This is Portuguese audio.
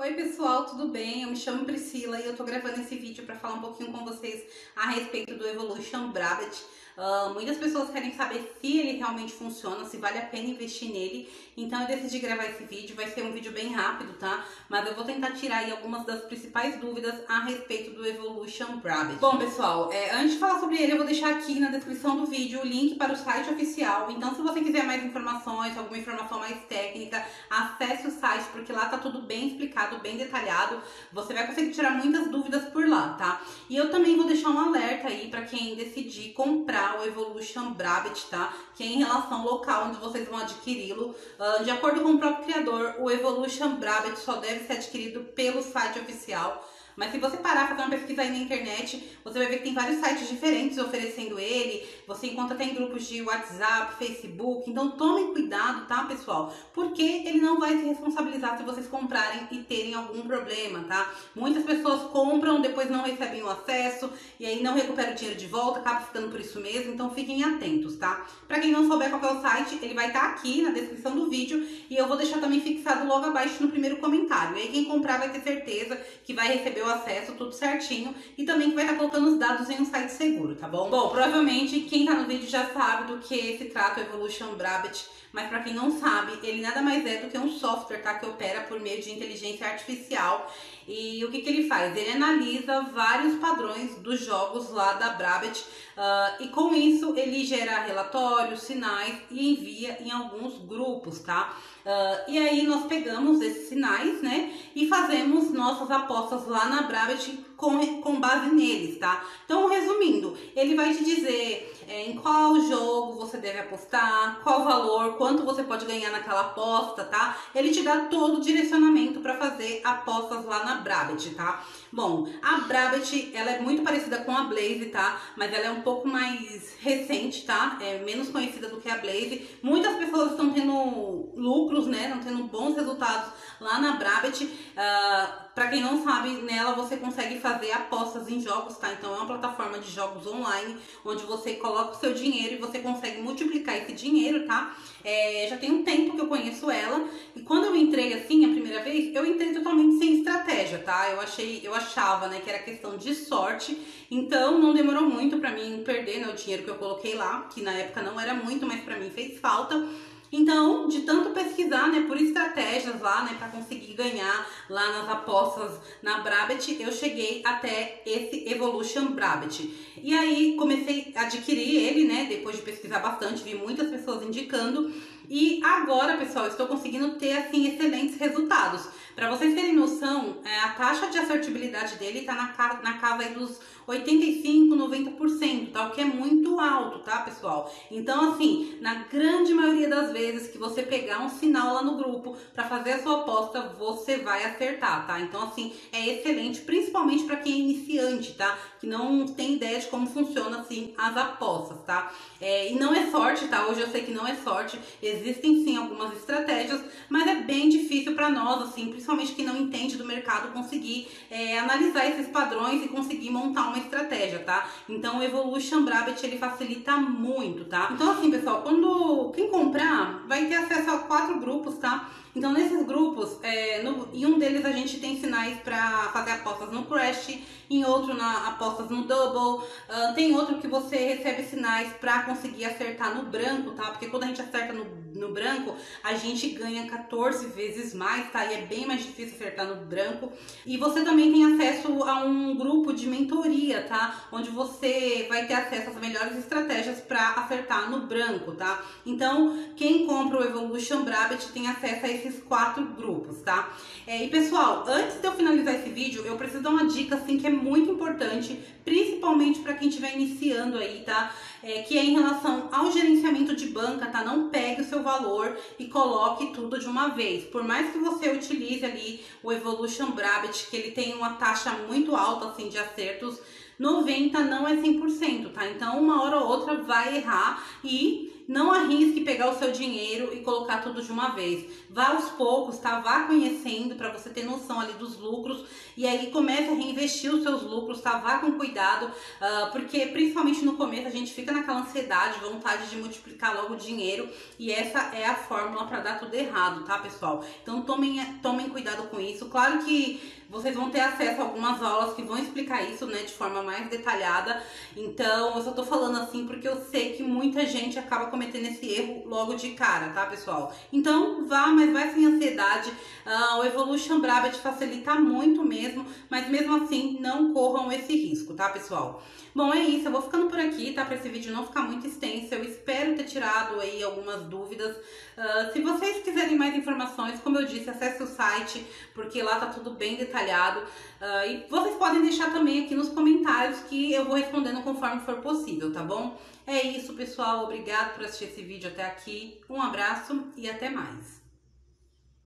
Oi pessoal, tudo bem? Eu me chamo Priscila e eu tô gravando esse vídeo para falar um pouquinho com vocês a respeito do Evolution Brabant. Uh, muitas pessoas querem saber se ele realmente funciona, se vale a pena investir nele. Então eu decidi gravar esse vídeo, vai ser um vídeo bem rápido, tá? Mas eu vou tentar tirar aí algumas das principais dúvidas a respeito do Evolution Brabant. Bom pessoal, é, antes de falar sobre ele, eu vou deixar aqui na descrição do vídeo o link para o site oficial. Então se você quiser mais informações, alguma informação mais técnica, acesse o site, porque lá tá tudo bem explicado, bem detalhado. Você vai conseguir tirar muitas dúvidas por lá, tá? E eu também vou deixar um alerta aí para quem decidir comprar o Evolution Brabant, tá? Que é em relação ao local onde vocês vão adquiri-lo. Uh, de acordo com o próprio criador, o Evolution Brabant só deve ser adquirido pelo site oficial. Mas se você parar fazer uma pesquisa aí na internet, você vai ver que tem vários sites diferentes oferecendo ele. Você encontra até em grupos de WhatsApp, Facebook. Então tomem cuidado, tá, pessoal? Porque ele não vai se responsabilizar se vocês comprarem e terem algum problema, tá? Muitas pessoas compram, depois não recebem o acesso e aí não recuperam o dinheiro de volta, acaba ficando por isso mesmo. Então fiquem atentos, tá? Para quem não souber qual é o site, ele vai estar tá aqui na descrição do vídeo e eu vou deixar também fixado logo abaixo no primeiro comentário. E aí quem comprar vai ter certeza que vai receber receber acesso, tudo certinho, e também que vai estar colocando os dados em um site seguro, tá bom? Bom, provavelmente quem tá no vídeo já sabe do que se trata o Evolution Brabant, mas para quem não sabe, ele nada mais é do que um software, tá? Que opera por meio de inteligência artificial. E o que, que ele faz? Ele analisa vários padrões dos jogos lá da Brabant uh, e com isso ele gera relatórios, sinais e envia em alguns grupos, tá? Uh, e aí nós pegamos esses sinais, né, e fazemos nossas apostas lá na Brabant com, com base neles, tá? Então, resumindo, ele vai te dizer em qual jogo você deve apostar, qual valor, quanto você pode ganhar naquela aposta, tá? Ele te dá todo o direcionamento para fazer apostas lá na Brabant, tá? Bom, a Brabant, ela é muito parecida com a Blaze, tá? Mas ela é um pouco mais recente, tá? É menos conhecida do que a Blaze. Muitas pessoas estão tendo lucros, né? Estão tendo bons resultados lá na Brabant. Uh, para quem não sabe, nela você consegue fazer apostas em jogos, tá? Então é uma plataforma de jogos online, onde você coloca o seu dinheiro e você consegue multiplicar esse dinheiro, tá? É, já tem um tempo que eu conheço ela e quando eu entrei assim a primeira vez, eu entrei totalmente sem tá? Eu achei, eu achava, né, que era questão de sorte. Então não demorou muito para mim perder, né, o dinheiro que eu coloquei lá, que na época não era muito, mas para mim fez falta. Então, de tanto pesquisar, né, por estratégias lá, né, para conseguir ganhar lá nas apostas na Brabant, eu cheguei até esse Evolution Brabant. E aí comecei a adquirir ele, né, depois de pesquisar bastante, vi muitas pessoas indicando. E agora, pessoal, estou conseguindo ter assim excelentes resultados. Para vocês terem noção, é, a taxa de assertibilidade dele está na, na casa dos 85, 90%, tá? O que é muito alto, tá, pessoal? Então, assim, na grande maioria das vezes que você pegar um sinal lá no grupo para fazer a sua aposta, você vai acertar, tá? Então, assim, é excelente, principalmente para quem é iniciante, tá? Que não tem ideia de como funciona, assim, as apostas, tá? É, e não é sorte, tá? Hoje eu sei que não é sorte, existem sim algumas estratégias, mas é bem difícil para nós, assim, principalmente quem não entende do mercado, conseguir é, analisar esses padrões e conseguir montar uma estratégia, tá? Então o Evolution Brabant ele facilita muito, tá? Então assim, pessoal, quando quem comprar vai ter acesso a quatro grupos, tá? Então nesses grupos, é, no, em um deles a gente tem sinais para fazer apostas no Crash, em outro na apostas no Double, uh, tem outro que você recebe sinais para conseguir acertar no branco, tá? Porque quando a gente acerta no, no branco, a gente ganha 14 vezes mais, tá? E é bem mais difícil acertar no branco. E você também tem acesso a um grupo de mentoria, tá? Onde você vai ter acesso às melhores estratégias para acertar no branco, tá? Então, quem compra o Evolution Brabant tem acesso a esses quatro grupos, tá? É, e pessoal, antes de eu finalizar esse vídeo, eu preciso dar uma dica assim que é muito importante, principalmente para quem estiver iniciando aí, tá? É, que é em relação ao gerenciamento de banca, tá? Não pegue o seu valor e coloque tudo de uma vez. Por mais que você utilize ali o Evolution Brabant, que ele tem uma taxa muito alta assim de acertos, 90 não é 100%, tá? Então uma hora ou outra vai errar e não arrisque pegar o seu dinheiro e colocar tudo de uma vez. Vá aos poucos, tá? Vá conhecendo para você ter noção ali dos lucros e aí comece a reinvestir os seus lucros, tá? Vá com cuidado, uh, porque principalmente no começo a gente fica naquela ansiedade, vontade de multiplicar logo o dinheiro e essa é a fórmula para dar tudo errado, tá, pessoal? Então tomem, tomem cuidado com isso. Claro que vocês vão ter acesso a algumas aulas que vão explicar isso, né, de forma mais detalhada. Então, eu só tô falando assim porque eu sei que muita gente acaba cometendo esse erro logo de cara, tá, pessoal? Então, vá, mas vai sem ansiedade. Uh, o Evolution Brabant facilita muito mesmo, mas mesmo assim, não corram esse risco, tá, pessoal? Bom, é isso. Eu vou ficando por aqui, tá? Pra esse vídeo não ficar muito extenso. Eu espero ter tirado aí algumas dúvidas. Uh, se vocês quiserem mais informações, como eu disse, acesse o site, porque lá tá tudo bem detalhado. Uh, e vocês podem deixar também aqui nos comentários que eu vou respondendo conforme for possível, tá bom? É isso, pessoal. Obrigado por assistir esse vídeo até aqui. Um abraço e até mais.